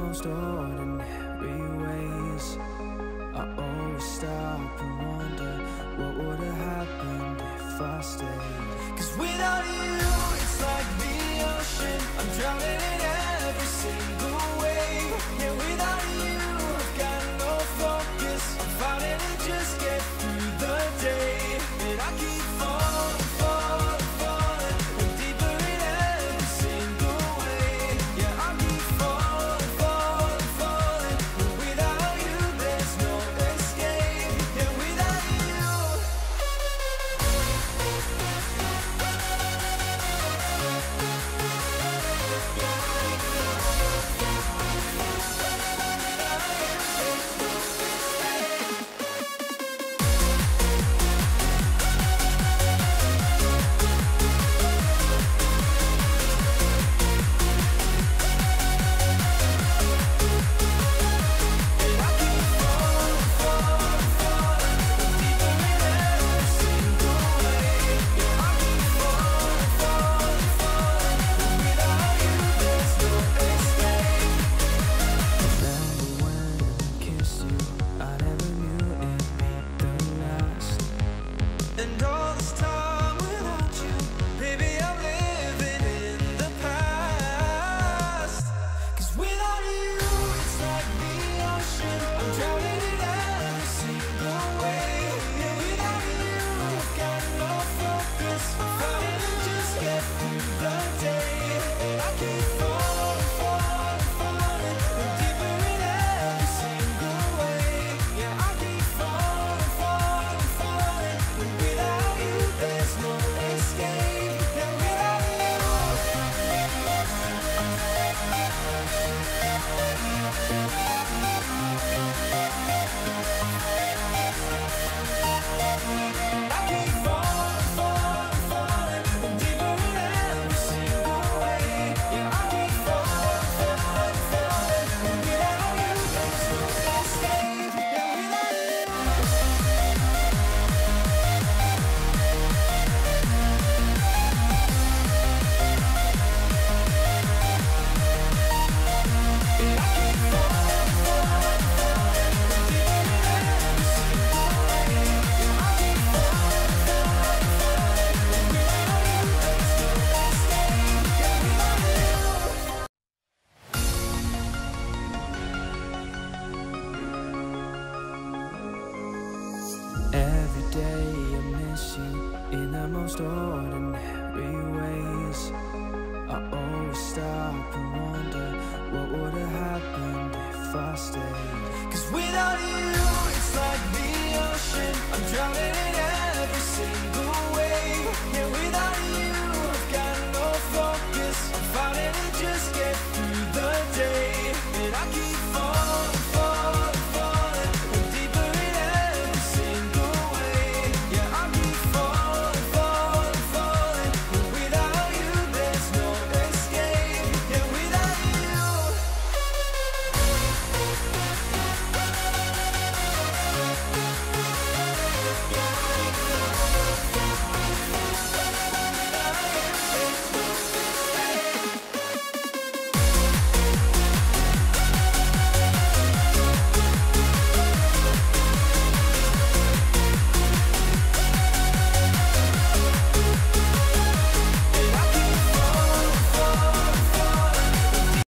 most ordinary ways. I always stop and wonder what would have happened if I stayed. Cause without you, it's like the ocean. I'm drowning in day I miss you in the most ordinary ways. I always stop and wonder what would have happened if I stayed. Cause without you it's like the ocean. I'm drowning in every single wave Yeah, without you I've got no focus. I'm finding it just get through